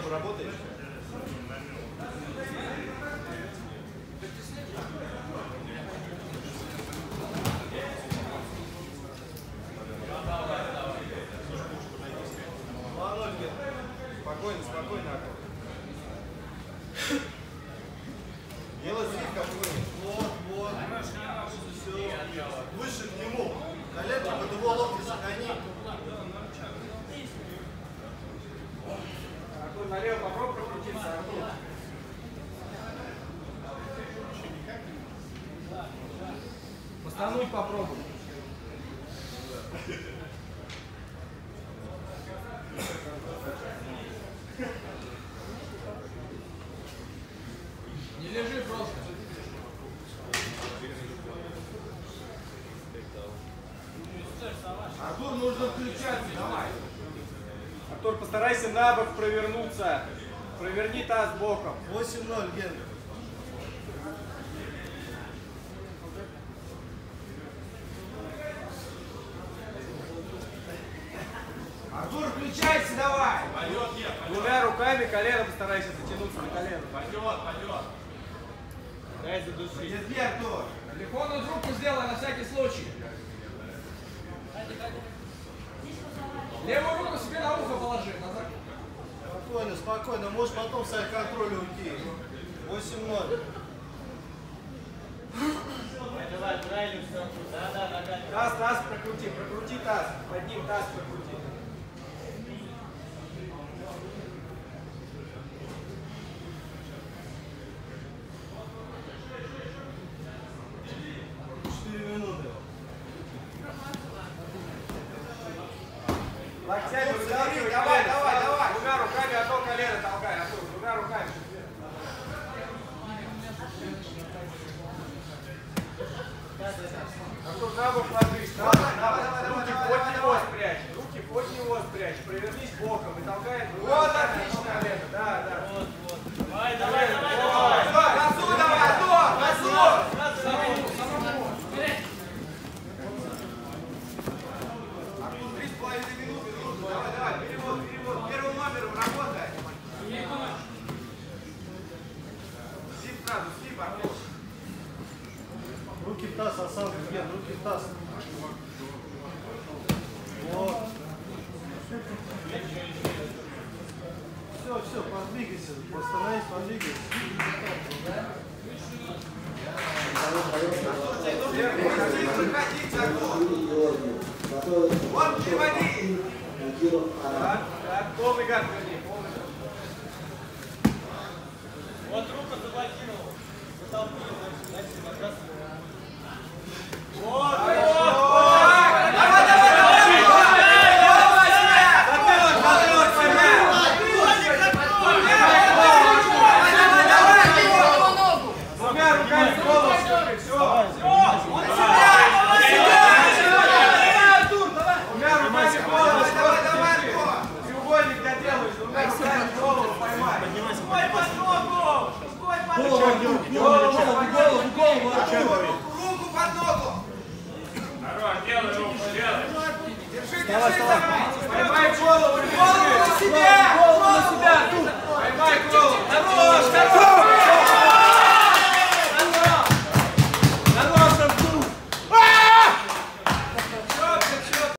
небо работаешь? Два ноль, Ген. Спокойно, спокойно, Аков. Делай слив какой-нибудь. Вот, вот. Все. Выше к нему. Коленки под его локти сохрани. Артур, налево попробуй прокрутиться. Постануть попробуй. Не лежи просто. Артур, нужно включаться. Артур, постарайся на бок провернуться. Проверни таз боком. 8-0, Ген. Артур, включайся давай. Пойдет, нет, пойдет, Двумя руками колено постарайся дотянуться до колена. пойдет, пойдет. Дай задушить. Держи, Артур. Телефонную трубку сделай на всякий случай. Левую руку Спокойно. Можешь потом с контроля уйти. 8-0. Давай, правильно все. Да, да, ногами. Таз, таз прокрути, прокрути таз. Под ним таз прокрути. Локтями давай, давай. Двумя руками одно колено толкай, Артур, двумя руками. Артур, на бок Руки под него спрячь. Руки под него спрячь. Провернись боком и толкай. Вот, отлично, колено. Да, да. Вот, вот. Давай, давай, давай, давай. Артур, газу давай, Артур, газу. Артур, три с половиной минуты. минуту. Давай, давай, перевод, перевод. Первым номером работай. Слип сразу, слип, Артур. Таз, осанка, Ген, руки в таз. Вот. Все, все, подвигайся, остановись, подвигайся. Вот, переводи. Так, так, полный гад полный гад. Вот руку заблокировал. Затолкни, значит, значит, набрасывай. Вот, вот, вот. Давай, давай, давай. Давай себя. Затылок, затылок себя. Давай, давай. Двумя руками голову стукай, все. Вот себя, себя. Двумя руками голову, давай, давай, Артур. Треугольник доделаешь, двумя руками голову поймай. Стой под ногу. Стой под ногу. Голову, голову, голову, Артур. Руку под ногу. Здорово, делай руку, делай. Держи, держи, давай. Поймай голову, голову на себя. Голову на себя, Поймай голову. Хорош, хорош.